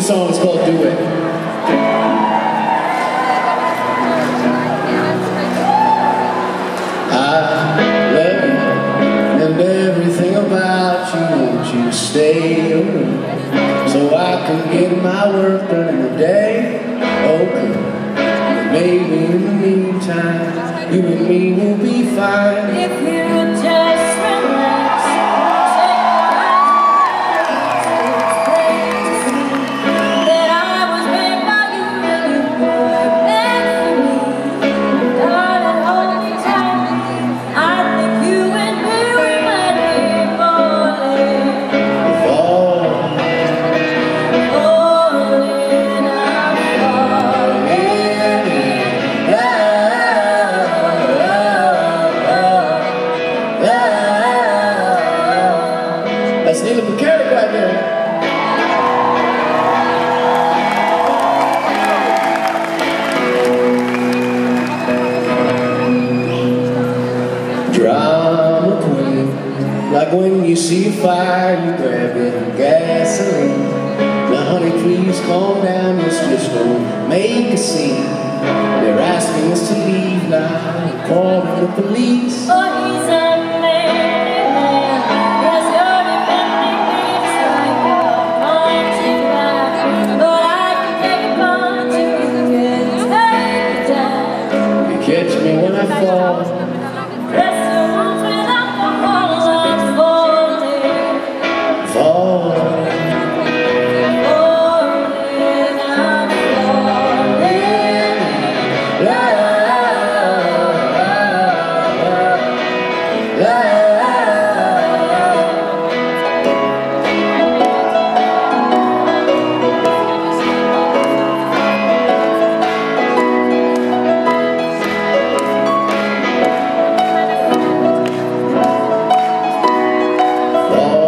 song is called Do It. You stay so I can get my work done in the day? Oh, okay. But maybe in the meantime, you and me will be fine. That's Neyla Pekarek right there. Drama queen, like when you see fire, you grab it gasoline. Now, honey, please calm down, let's just don't make a scene. They're asking us to leave now, calling the police. Oh, when I fall, Oh.